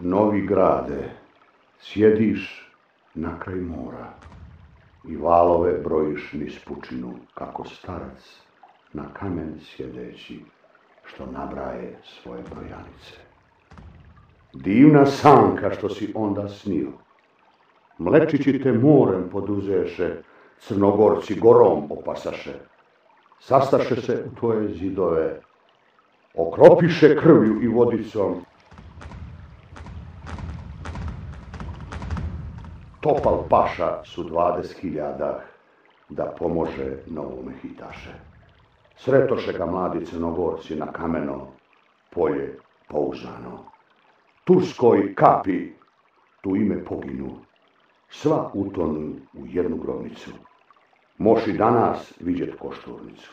Novi grade, sjediš na kraj mora i valove brojiš niz pučinu, kako starac na kamen sjedeći, što nabraje svoje brojanice. Divna sanka što si onda snio. Mlečići te morem poduzeše, crnogorci gorom opasaše. Sastaše se u tvoje zidove, okropiše krvju i vodicom, Topal paša su 20.000 da pomože novome hitaše. Sretoše ga mladi crnogorci na kameno polje pouzano. Turskoj kapi tu ime poginu, sva utonu u jednu grobnicu. Moši danas vidjet košturnicu.